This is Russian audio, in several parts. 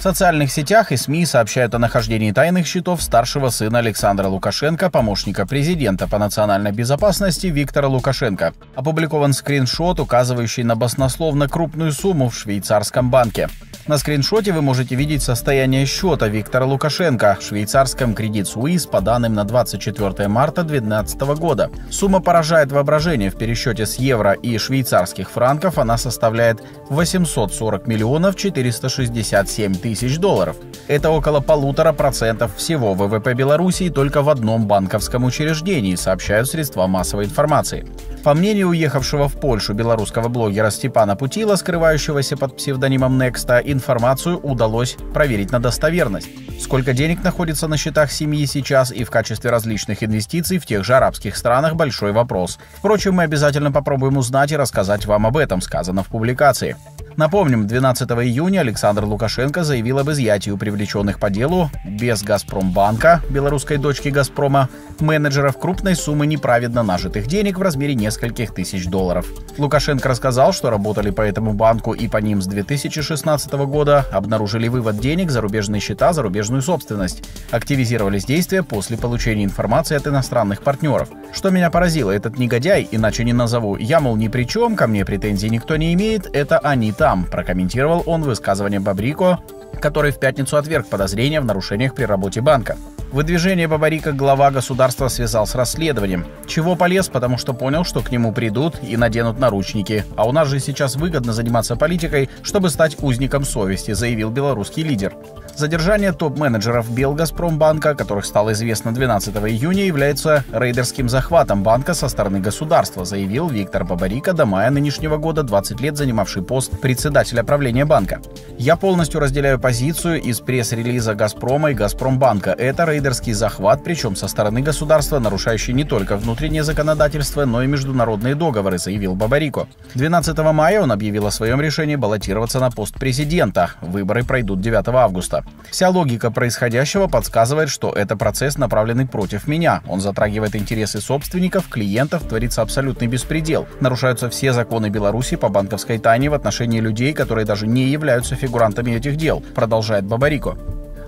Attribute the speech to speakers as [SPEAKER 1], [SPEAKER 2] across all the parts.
[SPEAKER 1] В социальных сетях и СМИ сообщают о нахождении тайных счетов старшего сына Александра Лукашенко, помощника президента по национальной безопасности Виктора Лукашенко. Опубликован скриншот, указывающий на баснословно крупную сумму в швейцарском банке. На скриншоте вы можете видеть состояние счета Виктора Лукашенко в швейцарском Credit Suisse по данным на 24 марта 2012 года. Сумма поражает воображение. В пересчете с евро и швейцарских франков она составляет 840 миллионов 467 тысяч долларов. Это около полутора процентов всего ВВП Белоруссии только в одном банковском учреждении, сообщают средства массовой информации. По мнению уехавшего в Польшу белорусского блогера Степана Путила, скрывающегося под псевдонимом Некста, информацию удалось проверить на достоверность. Сколько денег находится на счетах семьи сейчас и в качестве различных инвестиций в тех же арабских странах – большой вопрос. Впрочем, мы обязательно попробуем узнать и рассказать вам об этом, сказано в публикации. Напомним, 12 июня Александр Лукашенко заявил об изъятии привлеченных по делу без Газпромбанка, белорусской дочки Газпрома, менеджеров крупной суммы неправедно нажитых денег в размере нескольких тысяч долларов. Лукашенко рассказал, что работали по этому банку и по ним с 2016 года, обнаружили вывод денег, зарубежные счета, зарубежную собственность. Активизировались действия после получения информации от иностранных партнеров. Что меня поразило, этот негодяй, иначе не назову, я, мол, ни при чем, ко мне претензий никто не имеет, это они там, прокомментировал он высказывание Бабрико, который в пятницу отверг подозрения в нарушениях при работе банка. Выдвижение Бабарика глава государства связал с расследованием. Чего полез, потому что понял, что к нему придут и наденут наручники. А у нас же сейчас выгодно заниматься политикой, чтобы стать узником совести, заявил белорусский лидер. Задержание топ-менеджеров Белгазпромбанка, которых стало известно 12 июня, является рейдерским захватом банка со стороны государства, заявил Виктор Бабарика до мая нынешнего года, 20 лет занимавший пост председателя правления банка. Я полностью разделяю позицию из пресс-релиза «Газпрома» и «Газпромбанка». Это рейдерский захват, причем со стороны государства, нарушающий не только внутреннее законодательство, но и международные договоры, заявил Бабарико. 12 мая он объявил о своем решении баллотироваться на пост президента. Выборы пройдут 9 августа. Вся логика происходящего подсказывает, что это процесс, направленный против меня. Он затрагивает интересы собственников, клиентов, творится абсолютный беспредел. Нарушаются все законы Беларуси по банковской тайне в отношении людей, которые даже не являются фигурантами этих дел, продолжает Бабарико.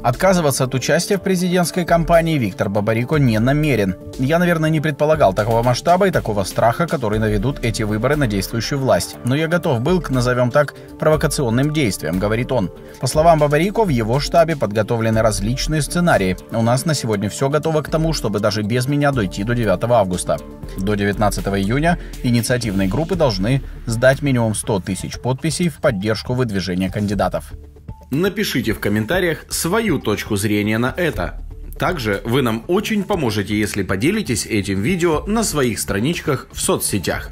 [SPEAKER 1] Отказываться от участия в президентской кампании Виктор Бабарико не намерен. Я, наверное, не предполагал такого масштаба и такого страха, который наведут эти выборы на действующую власть. Но я готов был к, назовем так, провокационным действиям, говорит он. По словам Бабарико, в его штабе подготовлены различные сценарии. У нас на сегодня все готово к тому, чтобы даже без меня дойти до 9 августа. До 19 июня инициативные группы должны сдать минимум 100 тысяч подписей в поддержку выдвижения кандидатов.
[SPEAKER 2] Напишите в комментариях свою точку зрения на это. Также вы нам очень поможете, если поделитесь этим видео на своих страничках в соцсетях.